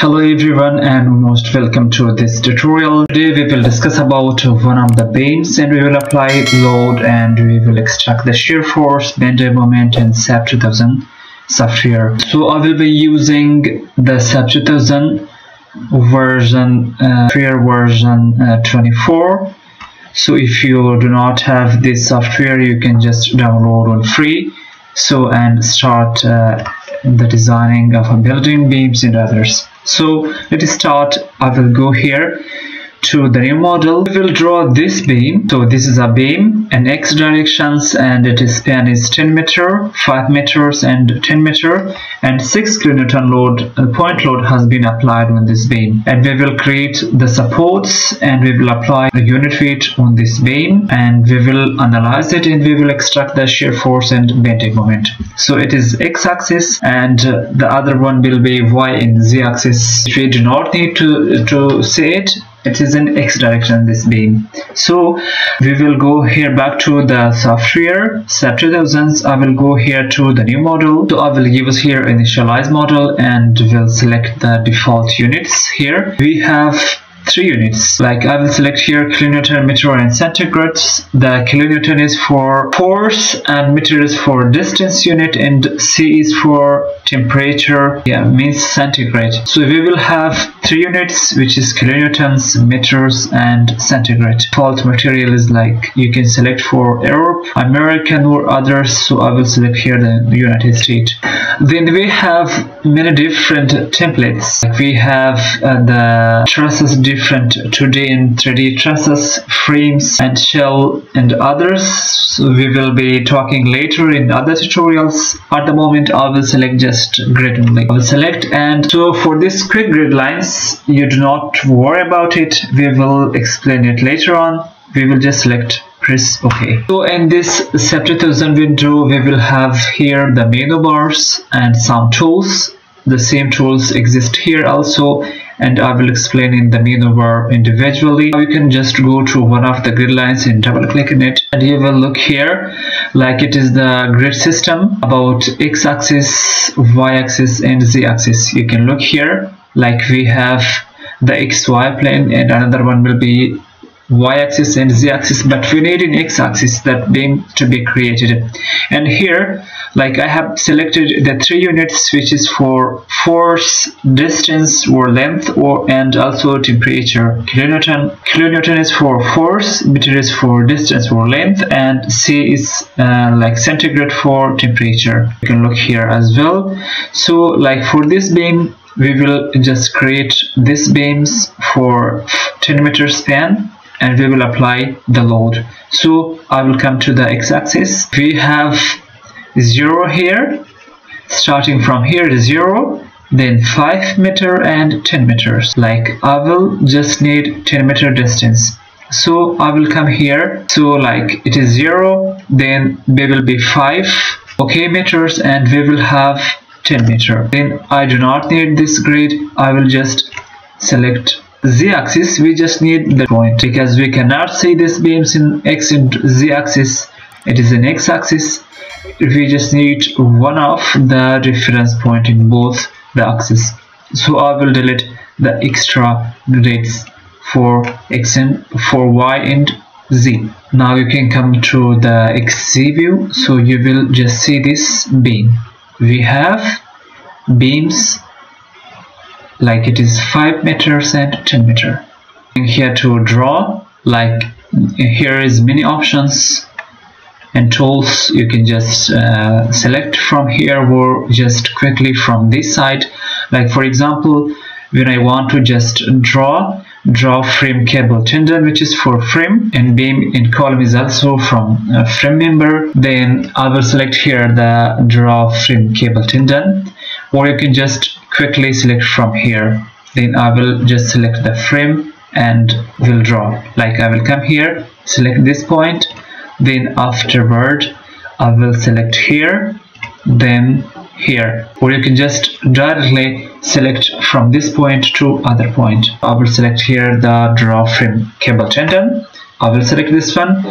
Hello everyone and most welcome to this tutorial. Today we will discuss about one of the beams and we will apply load and we will extract the shear force, bending moment and SAP 2000 software. So I will be using the SAP 2000 version, uh, version uh, 24. So if you do not have this software you can just download on free so and start uh, the designing of a building beams and others so let us start. I will go here to the new model. We will draw this beam. So this is a beam in x directions and its span is 10 meter 5 meters and 10 meter and 6 kilonewton load uh, point load has been applied on this beam and we will create the supports and we will apply the unit weight on this beam and we will analyze it and we will extract the shear force and bending moment. So it is x-axis and uh, the other one will be y in z-axis we do not need to to say it it is in x direction this beam so we will go here back to the software. SAP 2000s I will go here to the new model. So I will give us here initialize model and we'll select the default units here. We have three units. Like I will select here kilonewton meter and centigrades the kilonewton is for force and meter is for distance unit and C is for temperature. Yeah means centigrade. So we will have three units which is kilonewtons meters and centigrade. Default material is like you can select for Europe American or others. So I will select here the United States. Then we have many different templates. Like we have uh, the trusses different 2D and 3D trusses, frames and shell and others. We will be talking later in other tutorials. At the moment I will select just grid only. I will select and so for this quick grid lines you do not worry about it. We will explain it later on. We will just select press ok so in this SAP 2000 window we will have here the menu bars and some tools the same tools exist here also and I will explain in the menu individually. You can just go to one of the grid lines and double click on it and you will look here like it is the grid system about x-axis, y-axis and z-axis. You can look here like we have the xy plane and another one will be y-axis and z-axis but we need an x-axis that beam to be created. And here like I have selected the three units which is for force distance or length or and also temperature. Kilonewton kilonewton is for force meter is for distance or length and C is uh, like centigrade for temperature. You can look here as well. So like for this beam we will just create these beams for 10 meter span and we will apply the load. So I will come to the x-axis. We have 0 here. Starting from here to 0 then 5 meter and 10 meters. Like I will just need 10 meter distance. So I will come here. So like it is 0 then we will be 5 okay meters and we will have 10 meter. Then I do not need this grid. I will just select z-axis we just need the point. Because we cannot see this beams in x and z-axis it is an x-axis. We just need one of the reference point in both the axes. So I will delete the extra grids for x and for y and z. Now you can come to the xz view. So you will just see this beam. We have beams like it is 5 meters and 10 meter. And here to draw like here is many options and tools. You can just uh, select from here or just quickly from this side. Like for example when I want to just draw draw frame cable tendon which is for frame and beam in column is also from frame member. Then I will select here the draw frame cable tendon or you can just quickly select from here. Then I will just select the frame and will draw. Like I will come here select this point. Then afterward I will select here then here. Or you can just directly select from this point to other point. I will select here the draw frame cable tendon I will select this one.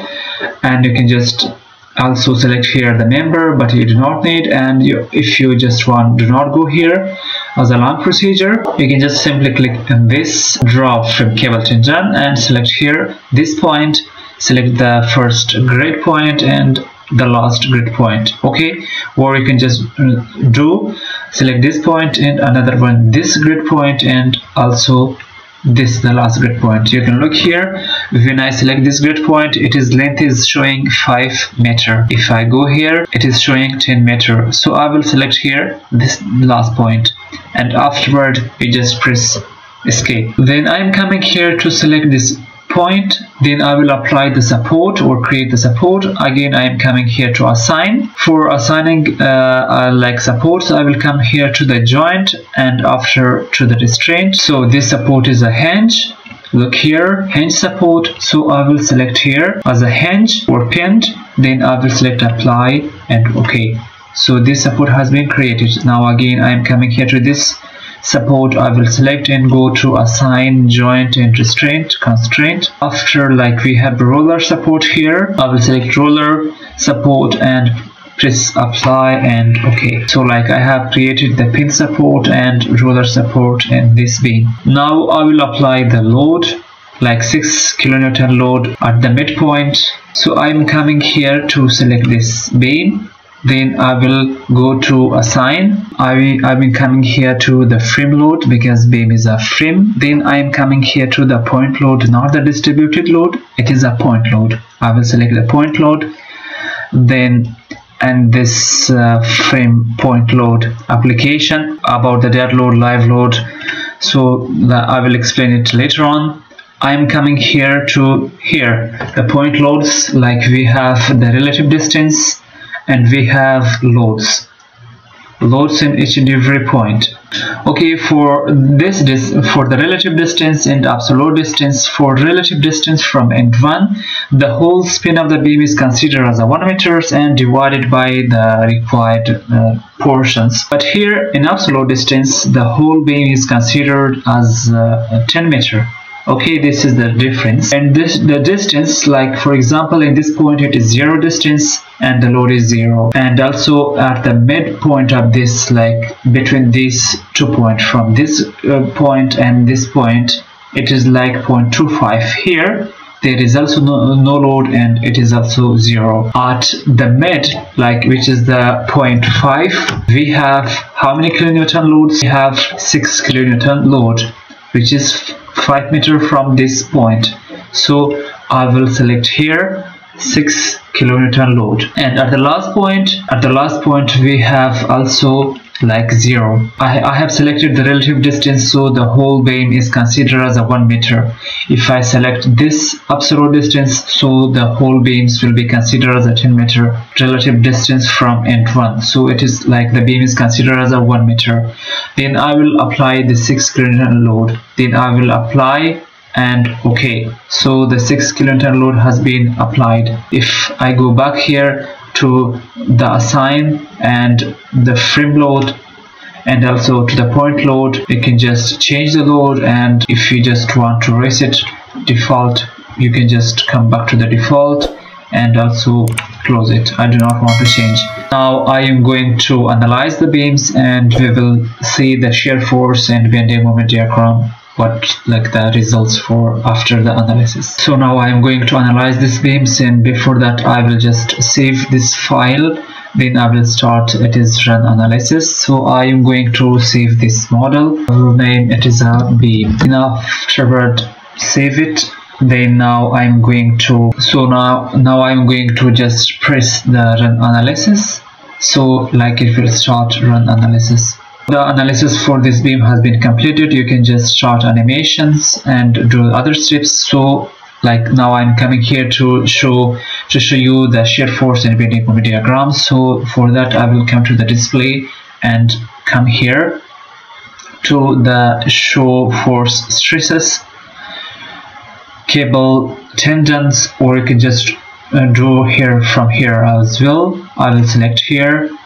And you can just also select here the member but you do not need. And you, if you just want do not go here as a long procedure you can just simply click on this draw frame cable tendon and select here this point select the first grid point and the last grid point okay? Or you can just uh, do select this point and another one this grid point and also this the last grid point. You can look here when i select this grid point it is length is showing 5 meter. If i go here it is showing 10 meter. So i will select here this last point and afterward you just press escape. Then i'm coming here to select this point. Then I will apply the support or create the support. Again I am coming here to assign. For assigning uh, uh, like supports I will come here to the joint and after to the restraint. So this support is a hinge. Look here hinge support. So I will select here as a hinge or pinned. Then I will select apply and OK so this support has been created. Now again I am coming here to this support. I will select and go to assign joint and restraint constraint. After like we have roller support here I will select roller support and press apply and okay so like I have created the pin support and roller support in this beam now I will apply the load like 6 kilonewton load at the midpoint. So I'm coming here to select this beam then I will go to assign I, I've been coming here to the frame load because beam is a frame. Then I am coming here to the point load not the distributed load. It is a point load. I will select the point load. Then and this uh, frame point load application about the dead load live load. So the, I will explain it later on. I'm coming here to here. The point loads like we have the relative distance and we have loads. Loads in each and every point. Okay for this for the relative distance and absolute distance for relative distance from end 1 the whole spin of the beam is considered as a 1 meters and divided by the required uh, portions. But here in absolute distance the whole beam is considered as uh, 10 meter. Okay this is the difference. And this the distance like for example in this point it is zero distance and the load is zero. And also at the midpoint of this like between these two points from this uh, point and this point it is like 0.25 here there is also no, no load and it is also zero. At the mid like which is the 0.5 we have how many kilonewton loads? We have 6 kilonewton load which is 5 meter from this point. So I will select here 6 kilonewton load. And at the last point at the last point we have also like zero. I, I have selected the relative distance so the whole beam is considered as a one meter. If I select this absolute distance so the whole beams will be considered as a 10 meter relative distance from end one. So it is like the beam is considered as a one meter. Then I will apply the 6 kilonewton load. Then I will apply and okay so the 6 kilonewton load has been applied. If I go back here to the assign and the frame load and also to the point load you can just change the load. And if you just want to reset default you can just come back to the default and also close it. I do not want to change. Now I am going to analyze the beams and we will see the shear force and bending moment diagram what like the results for after the analysis. So now I am going to analyze these beams and before that I will just save this file then I will start it is run analysis. So I am going to save this model I will name it is a beam now afterward save it. Then now I'm going to so now now I'm going to just press the run analysis. So like it will start run analysis the analysis for this beam has been completed. You can just start animations and do other steps. So like now I'm coming here to show to show you the shear force and bending moment diagram. So for that I will come to the display and come here to the show force stresses cable tendons or you can just uh, do here from here as well. I will select here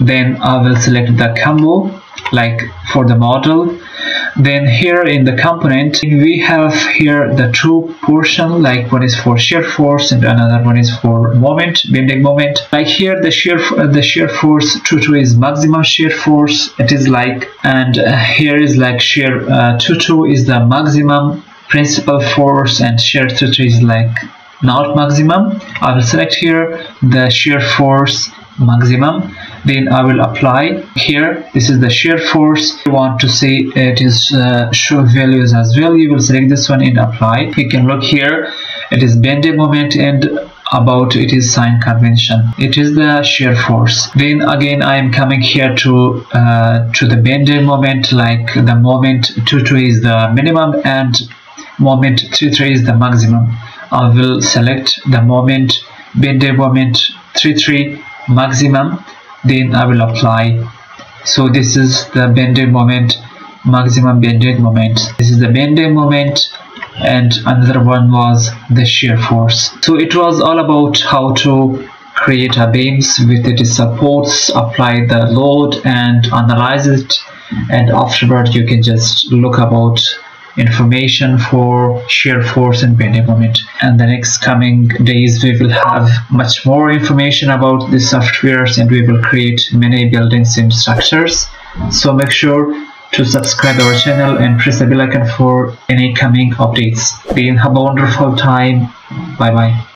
then I will select the combo like for the model. Then here in the component we have here the two portion like one is for shear force and another one is for moment bending moment. Like here the shear the shear force 22 is maximum shear force. It is like and here is like shear uh, 22 is the maximum principal force and shear 33 is like not maximum. I will select here the shear force maximum then I will apply here. This is the shear force. You want to see it is uh, show values as well you will select this one and apply. You can look here. It is bending moment and about it is sign convention. It is the shear force. Then again I am coming here to uh, to the bending moment like the moment 2 2 is the minimum and moment 3 3 is the maximum. I will select the moment bending moment 3 3 maximum then I will apply. So this is the bending moment maximum bending moment. This is the bending moment and another one was the shear force. So it was all about how to create a beams with its supports apply the load and analyze it. And afterward you can just look about information for shear force and bending moment and the next coming days we will have much more information about the softwares and we will create many buildings and structures so make sure to subscribe our channel and press the bell icon for any coming updates. Then have a wonderful time. Bye bye.